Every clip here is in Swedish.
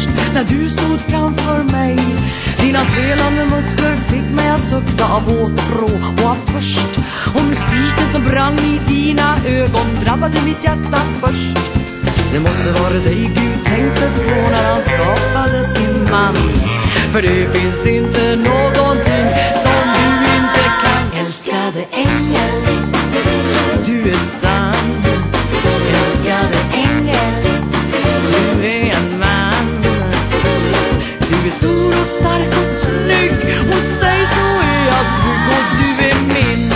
först när du stod framför mig. Dina spelande muskler fick mig att sukta av åtrå och av törst. Och mystiken som brann i dina ögon drabbade mitt hjärta först. Det måste vara dig Gud tänkte på när han skapade sin man. För det finns inte någonting som du inte kan. Älskade ängel, du är sann. Älskade ängel stor och stark och snygg Hos dig så är jag trygg och du är min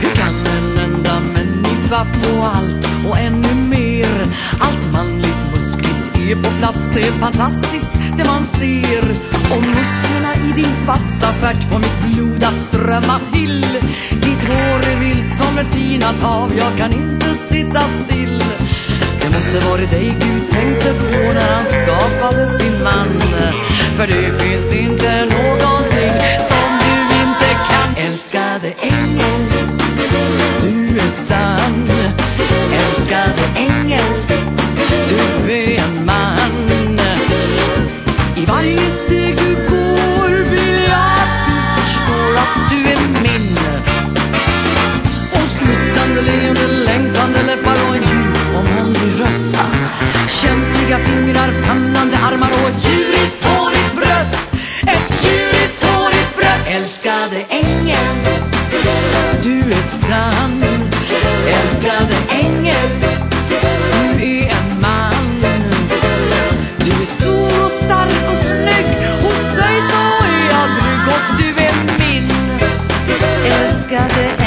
Hur kan en enda människa få allt och ännu mer? Allt manligt muskligt är på plats, det är fantastiskt det man ser. Och musklerna i din fasta färt får mitt blod att strömma till. Ditt tinat jag kan inte sitta still. Det måste varit dig Gud tänkte på när han skapade sin man. För det finns armar, famlande armar och ett djuriskt hårigt bröst. Ett djuriskt hårigt bröst. Älskade ängel, du är sann. Älskade ängel, du är en man. Du är stor och stark och snygg. Hos dig så är jag trygg och du är min. Älskade ängel